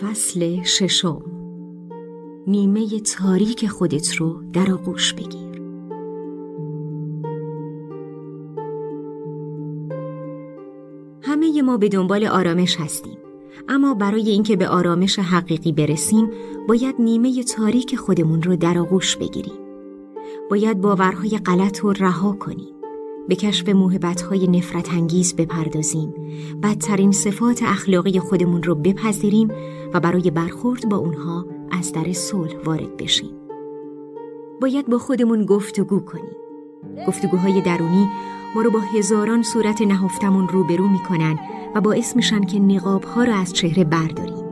فصل ششم. نیمه تاریک خودت رو در آغوش بگیر. همه ما به دنبال آرامش هستیم. اما برای اینکه به آرامش حقیقی برسیم باید نیمه تاریک خودمون رو در آغوش بگیریم. باید باورهای غلط رو رها کنیم. به کشف موهبت‌های نفرت انگیز بپردازیم. بدترین صفات اخلاقی خودمون رو بپذیریم و برای برخورد با اونها از در صلح وارد بشیم. باید با خودمون گفتگو کنیم. گفتگوهای درونی ما رو با هزاران صورت نهفتمون روبرو می‌کنن و باعث میشن که نقاب ها رو از چهره برداریم.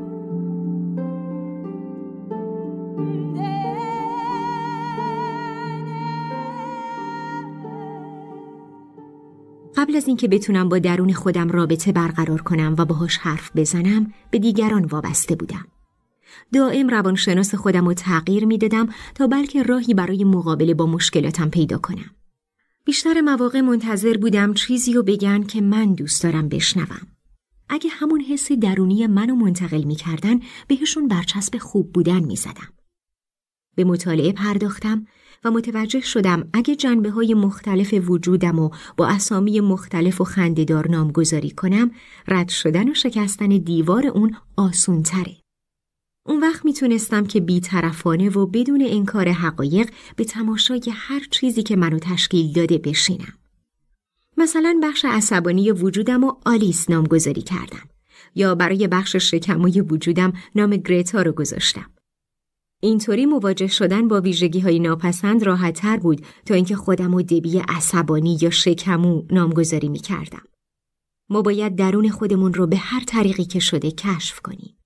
قبل از اینکه بتونم با درون خودم رابطه برقرار کنم و باهاش حرف بزنم به دیگران وابسته بودم. دائم روانشناس خودم رو تغییر می‌دادم تا بلکه راهی برای مقابله با مشکلاتم پیدا کنم. بیشتر مواقع منتظر بودم چیزی رو بگن که من دوست دارم بشنوم. اگه همون حس درونی منو منتقل می‌کردن بهشون برچسب خوب بودن می‌زدم. به مطالعه پرداختم و متوجه شدم اگه جنبه های مختلف وجودم و با اسامی مختلف و خندهدار نامگذاری کنم رد شدن و شکستن دیوار اون آسون تره. اون وقت می‌تونستم که بیطرفانه و بدون انکار حقایق به تماشای هر چیزی که منو تشکیل داده بشینم. مثلا بخش عصبانی وجودم و آلیس نامگذاری کردم یا برای بخش شکموی وجودم نام گریتا رو گذاشتم. اینطوری مواجه شدن با ویژگی های ناپسند راحت تر بود تا اینکه خودم و دبی عصبانی یا شکمو نامگذاری می کردم. ما باید درون خودمون رو به هر طریقی که شده کشف کنیم.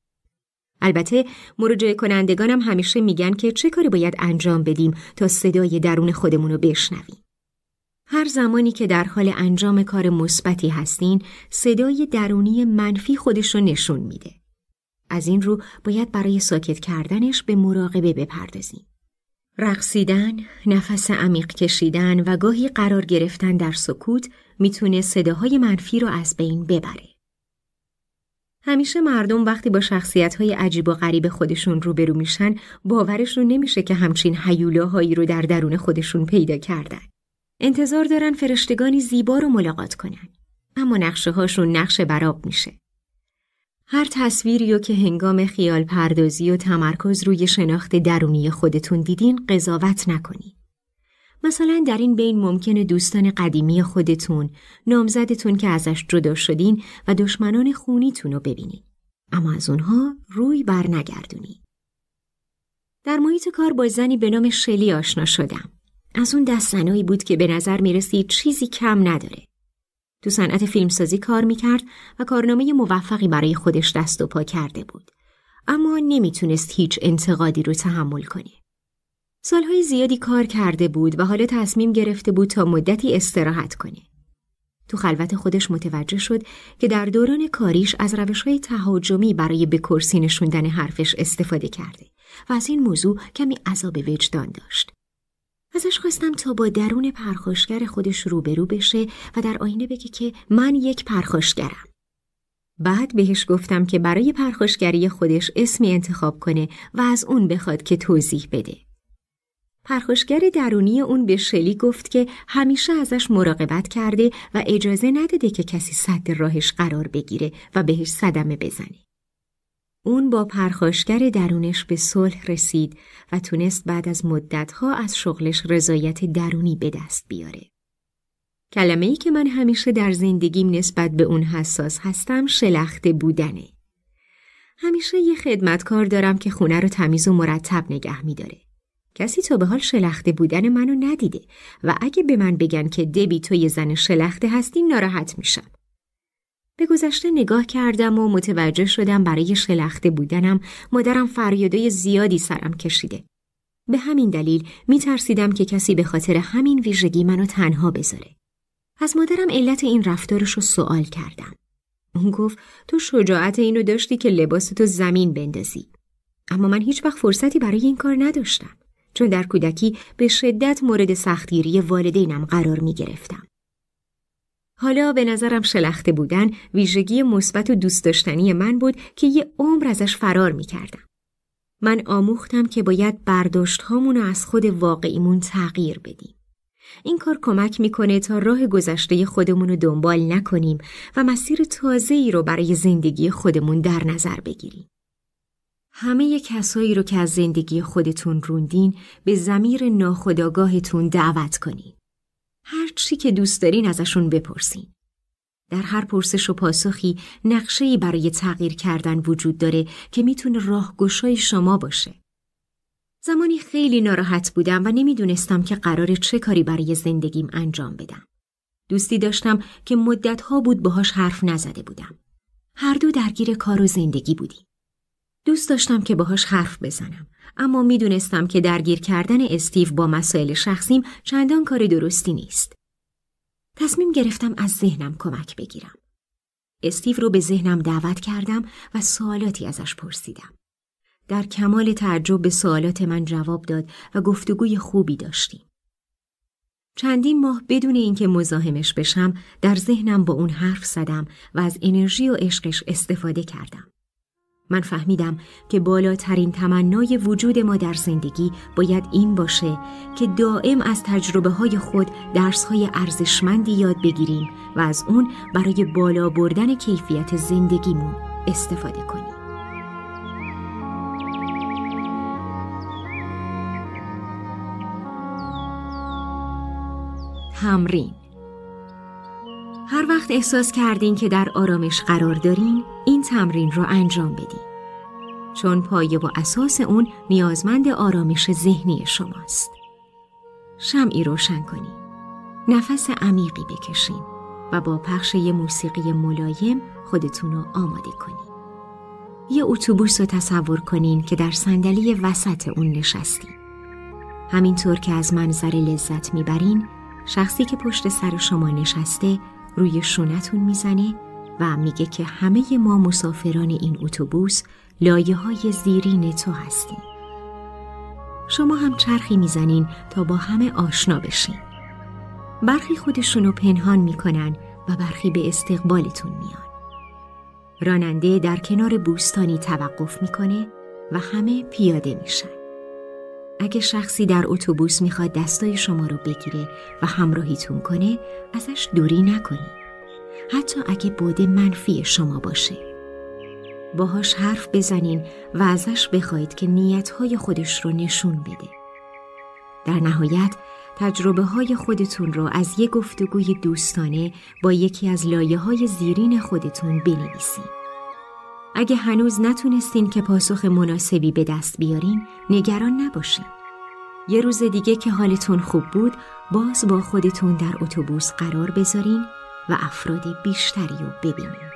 البته مراجعه کنندگانم همیشه میگن که چه کاری باید انجام بدیم تا صدای درون خودمون رو بشنویم. هر زمانی که در حال انجام کار مثبتی هستین، صدای درونی منفی خودش رو نشون میده. از این رو باید برای ساکت کردنش به مراقبه بپردازیم. رقصیدن، نفس عمیق کشیدن و گاهی قرار گرفتن در سکوت می‌تونه صداهای منفی رو از بین ببره. همیشه مردم وقتی با شخصیت‌های عجیب و غریب خودشون روبرو میشن باورشون نمیشه که همچین حیولاهایی رو در درون خودشون پیدا کردن. انتظار دارن فرشتگانی زیبا رو ملاقات کنن. اما نقشه هاشون نقش براب میشه. هر تصویری رو که هنگام خیال پردازی و تمرکز روی شناخت درونی خودتون دیدین قضاوت نکنید. مثلا در این بین ممکنه دوستان قدیمی خودتون، نامزدتون که ازش جدا شدین و دشمنان خونیتون رو ببینید. اما از اونها روی بر نگردونید. در محیط کار با زنی به نام شلی آشنا شدم. از اون دست بود که به نظر می‌رسید چیزی کم نداره. تو صنعت فیلمسازی کار می‌کرد و کارنامه موفقی برای خودش دست و پا کرده بود. اما نمی‌تونست هیچ انتقادی رو تحمل کنه. سالهای زیادی کار کرده بود و حالا تصمیم گرفته بود تا مدتی استراحت کنه. تو خلوت خودش متوجه شد که در دوران کاریش از روش های تهاجمی برای به کرسی نشوندن حرفش استفاده کرده و از این موضوع کمی عذاب وجدان داشت. ازش خواستم تا با درون پرخاشگر خودش روبرو بشه و در آینه بگه که من یک پرخاشگرم. بعد بهش گفتم که برای پرخاشگری خودش اسمی انتخاب کنه و از اون بخواد که توضیح بده. پرخاشگر درونی اون به شلی گفت که همیشه ازش مراقبت کرده و اجازه نداده که کسی صد راهش قرار بگیره و بهش صدمه بزنه. اون با پرخاشگر درونش به صلح رسید و تونست بعد از مدتها از شغلش رضایت درونی به دست بیاره. کلمه ای که من همیشه در زندگیم نسبت به اون حساس هستم شلخته بودنه. همیشه یه خدمتکار دارم که خونه رو تمیز و مرتب نگه میداره. کسی تا به حال شلخته بودن منو ندیده و اگه به من بگن که دبی تو یه زن شلخته هستی ناراحت میشم. به گذشته نگاه کردم و متوجه شدم برای شلخته بودنم مادرم فریادای زیادی سرم کشیده. به همین دلیل می ترسیدم که کسی به خاطر همین ویژگی منو تنها بذاره. از مادرم علت این رفتارش رو سوال کردم. اون گفت تو شجاعت اینو داشتی که لباستو زمین بندازی. اما من هیچ وقت فرصتی برای این کار نداشتم. چون در کودکی به شدت مورد سختگیری والدینم قرار می گرفتم. حالا به نظرم شلخته بودن ویژگی مثبت و دوست داشتنی من بود که یه عمر ازش فرار می کردم. من آموختم که باید برداشت هامونو از خود واقعیمون تغییر بدیم. این کار کمک می‌کنه تا راه گذشته خودمون رو دنبال نکنیم و مسیر تازه ای رو برای زندگی خودمون در نظر بگیریم. همه کسایی رو که از زندگی خودتون روندین به زمیر ناخداگاهتون دعوت کنین. چی که دوست دارین ازشون بپرسین. در هر پرسش و پاسخی نقشه‌ای برای تغییر کردن وجود داره که می‌تونه راهگشای شما باشه. زمانی خیلی ناراحت بودم و نمی‌دونستم که قرار چه کاری برای زندگیم انجام بدم. دوستی داشتم که مدتها بود باهاش حرف نزده بودم. هر دو درگیر کار و زندگی بودیم. دوست داشتم که باهاش حرف بزنم اما می‌دونستم که درگیر کردن استیو با مسائل شخصیم چندان کار درستی نیست. تصمیم گرفتم از ذهنم کمک بگیرم. استیو رو به ذهنم دعوت کردم و سوالاتی ازش پرسیدم. در کمال تعجب به سوالات من جواب داد و گفتگوی خوبی داشتیم. چندین ماه بدون اینکه مزاحمش بشم در ذهنم با اون حرف زدم و از انرژی و عشقش استفاده کردم. من فهمیدم که بالاترین تمنای وجود ما در زندگی باید این باشه که دائم از تجربه های خود درس های ارزشمندی یاد بگیریم و از اون برای بالا بردن کیفیت زندگیمون استفاده کنیم. تمرین هر وقت احساس کردین که در آرامش قرار دارین این تمرین را انجام بدین. چون پایه و اساس اون نیازمند آرامش ذهنی شماست. شمعی روشن کنین. نفس عمیقی بکشین و با پخش یه موسیقی ملایم خودتون رو آماده کنین. یه اتوبوس رو تصور کنین که در صندلی وسط اون نشستین. همینطور که از منظر لذت می‌برین شخصی که پشت سر شما نشسته روی شونتون می‌زنه و میگه که همه ما مسافران این اتوبوس لایه های زیرین تو هستیم. شما هم چرخی می‌زنین تا با همه آشنا بشین. برخی خودشونو پنهان می‌کنن و برخی به استقبالتون میان. راننده در کنار بوستانی توقف می‌کنه و همه پیاده میشن. اگه شخصی در اتوبوس می‌خواد دستای شما رو بگیره و همراهیتون کنه ازش دوری نکنید. حتی اگه بوده منفی شما باشه. باهاش حرف بزنین و ازش بخواید که نیتهای خودش رو نشون بده. در نهایت تجربه های خودتون رو از یک گفتگوی دوستانه با یکی از لایه های زیرین خودتون بنویسین. اگه هنوز نتونستین که پاسخ مناسبی به دست بیارین نگران نباشین. یه روز دیگه که حالتون خوب بود باز با خودتون در اتوبوس قرار بذارین و افراد بیشتری رو ببینین.